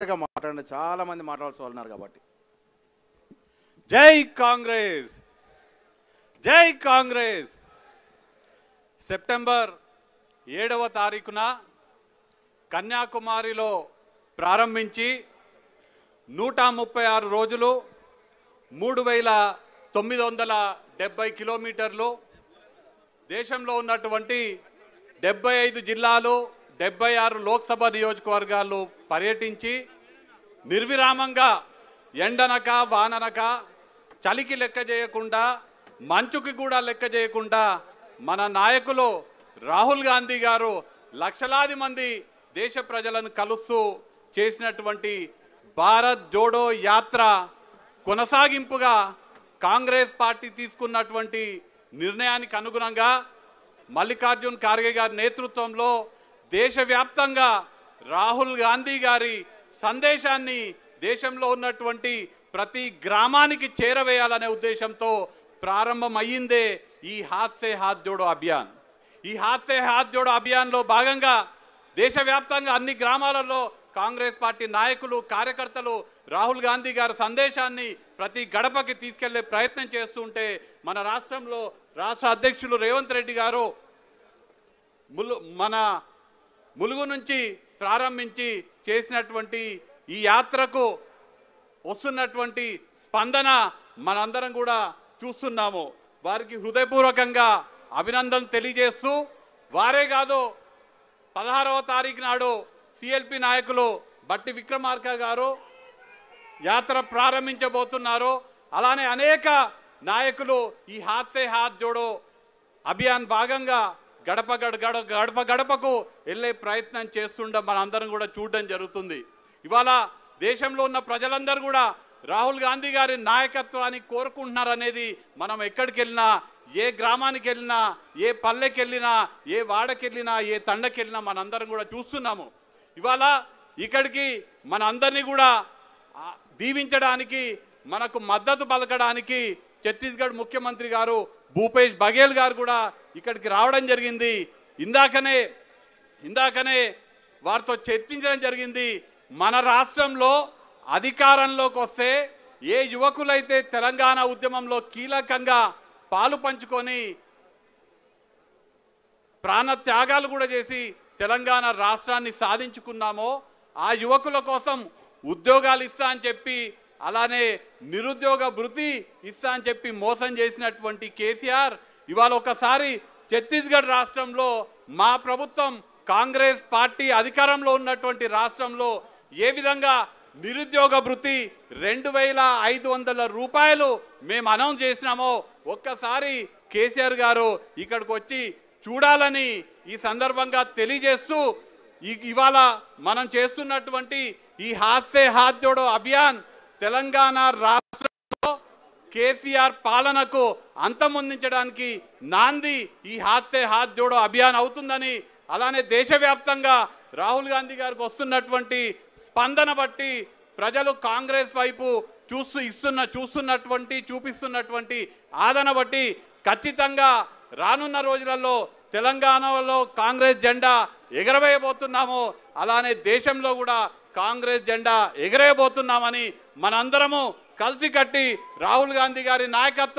గా మాట్లాడండి చాలా మంది మాట్లాడాల్సి ఉన్నారు కాబట్టి. జై కాంగ్రెస్! జై కాంగ్రెస్! సెప్టెంబర్ ఏడవ తారీఖున కన్యాకుమారిలో ప్రారంభించి నూట ముప్పై ఆరు రోజులు మూడు వేల తొమ్మిది వందల డెబ్బై కిలోమీటర్లు దేశంలో ఉన్నటువంటి డెబ్బై ఐదు జిల్లాలు డెబ్బై ఆరు లోక్సభ నియోజకవర్గాలు పర్యటించి నిర్విరామంగా ఎండనక వాననక చలికి లెక్క చేయకుండా మంచుకి కూడా లెక్క చేయకుండా మన నాయకులు రాహుల్ గాంధీ గారు లక్షలాది మంది దేశ ప్రజలను కలుస్తూ చేసినటువంటి భారత్ జోడో యాత్ర కొనసాగింపుగా కాంగ్రెస్ పార్టీ తీసుకున్నటువంటి నిర్ణయానికి అనుగుణంగా మల్లికార్జున్ ఖార్గే గారి నేతృత్వంలో దేశవ్యాప్తంగా రాహుల్ గాంధీ గారి సందేశాన్ని దేశంలో ఉన్నటువంటి ప్రతి గ్రామానికి చేరవేయాలనే ఉద్దేశంతో ప్రారంభమయ్యిందే ఈ హాత్ హాత్ జోడో అభియాన్. ఈ హాత్ హాత్ జోడో అభియాన్లో భాగంగా దేశవ్యాప్తంగా అన్ని గ్రామాలలో కాంగ్రెస్ పార్టీ నాయకులు కార్యకర్తలు రాహుల్ గాంధీ గారి సందేశాన్ని ప్రతి గడపకి తీసుకెళ్ళే ప్రయత్నం చేస్తుంటే మన రాష్ట్రంలో రాష్ట్ర అధ్యక్షులు రేవంత్ రెడ్డి గారు ములు మన ములుగు నుంచి ప్రారంభించి చేసినటువంటి ఈ యాత్రకు వస్తున్నటువంటి స్పందన మనందరం కూడా చూస్తున్నాము. వారికి హృదయపూర్వకంగా అభినందనలు తెలియజేస్తూ వారే కాదు పదహారవ తారీఖు నాడు సిఎల్పి నాయకులు బట్టి విక్రమార్క గారు యాత్ర ప్రారంభించబోతున్నారు. అలానే అనేక నాయకులు ఈ హాత్సే హాత్ జోడో అభియాన్ భాగంగా గడప గడ గడ గడప గడపకు వెళ్ళే ప్రయత్నం చేస్తుండడం మనందరం కూడా చూడడం జరుగుతుంది. ఇవాళ దేశంలో ఉన్న ప్రజలందరూ కూడా రాహుల్ గాంధీ గారి నాయకత్వాన్ని కోరుకుంటున్నారు అనేది మనం ఎక్కడికి వెళ్ళినా ఏ గ్రామానికి వెళ్ళినా ఏ పల్లెకి వెళ్ళినా ఏ వాడకి వెళ్ళినా ఏ తండకి వెళ్ళినా మనందరం కూడా చూస్తున్నాము. ఇవాళ ఇక్కడికి మన అందరినీ కూడా దీవించడానికి మనకు మద్దతు పలకడానికి ఛత్తీస్గఢ్ ముఖ్యమంత్రి గారు భూపేష్ బఘేల్ గారు కూడా ఇక్కడికి రావడం జరిగింది. ఇందాకనే ఇందాకనే వారితో చర్చించడం జరిగింది. మన రాష్ట్రంలో అధికారంలోకి వస్తే ఏ యువకులైతే తెలంగాణ ఉద్యమంలో కీలకంగా పాలు పంచుకొని ప్రాణ త్యాగాలు కూడా చేసి తెలంగాణ రాష్ట్రాన్ని సాధించుకున్నామో ఆ యువకుల కోసం ఉద్యోగాలు ఇస్తా అని చెప్పి అలానే నిరుద్యోగ భృతి ఇస్తా అని చెప్పి మోసం చేసినటువంటి కేసీఆర్ ఇవాళ ఒకసారి ఛత్తీస్గఢ్ రాష్ట్రంలో మా ప్రభుత్వం కాంగ్రెస్ పార్టీ అధికారంలో ఉన్నటువంటి రాష్ట్రంలో ఏ విధంగా నిరుద్యోగ భృతి రెండు వేల ఐదు వందల రూపాయలు మేము అనౌన్స్ చేసినామో ఒక్కసారి కేసీఆర్ గారు ఇక్కడికి వచ్చి చూడాలని ఈ సందర్భంగా తెలియజేస్తూ ఇవాళ మనం చేస్తున్నటువంటి ఈ హాత్ సే హాత్ జోడో అభియాన్ తెలంగాణ రాష్ట్రంలో కేసీఆర్ పాలనకు అంతమొందించడానికి నాంది ఈ హాత్సే హాత్ జోడో అభియాన్ అవుతుందని అలానే దేశవ్యాప్తంగా రాహుల్ గాంధీ గారికి వస్తున్నటువంటి స్పందన బట్టి ప్రజలు కాంగ్రెస్ వైపు చూస్తూ ఇస్తున్న చూస్తున్నటువంటి చూపిస్తున్నటువంటి ఆదన బట్టి ఖచ్చితంగా రానున్న రోజులలో తెలంగాణలో కాంగ్రెస్ జెండా ఎగరవేయబోతున్నాము అలానే దేశంలో కూడా కాంగ్రెస్ జెండా ఎగరేయబోతున్నామని మనందరము కలిసికట్టి రాహుల్ గాంధీ గారి నాయకత్వం